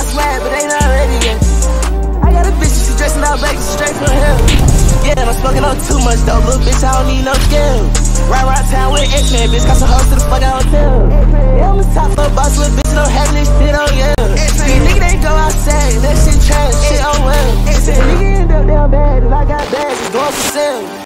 all swag, but they not ready yet. I got a bitch, she dressing out back, she straight from hell. Yeah, I'm smoking on too much though, little bitch, I don't need no skill. Right around town with X-Man, bitch, got some hoes to the fucking hotel. Yeah, I'm the top of boss with bitch, no having this shit on you. Yeah, nigga, they go outside, that shit trash, shit on well. Nigga end up down bad, and I got bags, it's going for sale.